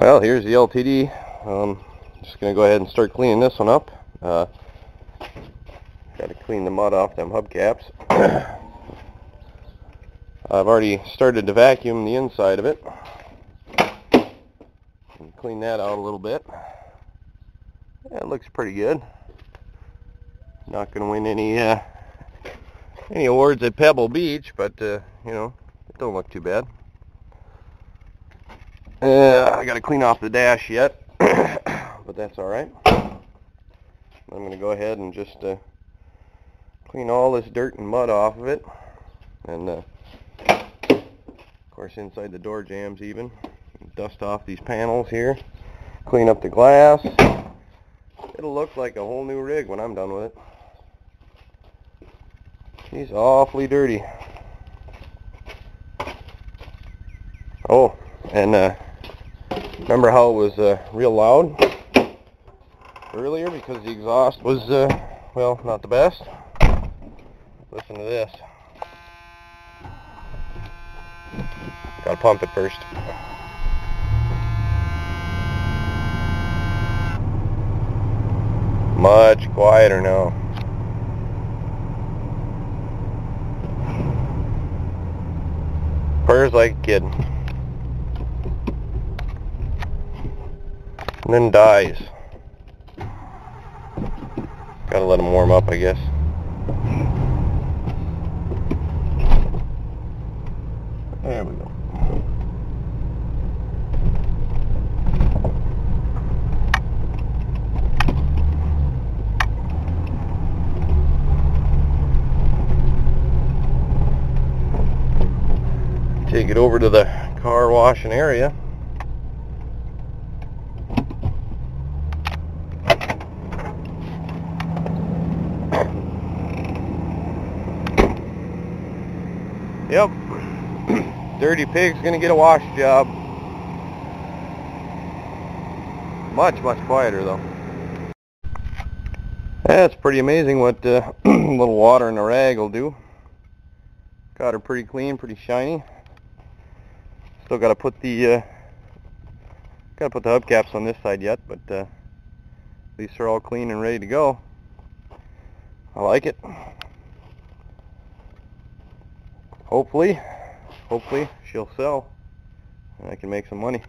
Well, here's the LTD. Um, just going to go ahead and start cleaning this one up. Uh, Got to clean the mud off them hubcaps. I've already started to vacuum the inside of it. And clean that out a little bit. That looks pretty good. Not going to win any uh, any awards at Pebble Beach, but uh, you know, it don't look too bad. Uh, I got to clean off the dash yet, but that's all right. I'm going to go ahead and just uh, clean all this dirt and mud off of it, and uh, of course inside the door jambs even. Dust off these panels here, clean up the glass. It'll look like a whole new rig when I'm done with it. She's awfully dirty. Oh, and uh, remember how it was uh, real loud earlier because the exhaust was, uh, well, not the best? Listen to this. Gotta pump it first. Much quieter now. Purrs like a kid. And then dies. Gotta let him warm up, I guess. There we go. Take it over to the car washing area. Yep. Dirty Pig's gonna get a wash job. Much, much quieter though. That's pretty amazing what uh, a little water in a rag will do. Got her pretty clean, pretty shiny. Still got to put the uh, got to put the hubcaps on this side yet, but uh, at least they're all clean and ready to go. I like it. Hopefully, hopefully she'll sell and I can make some money.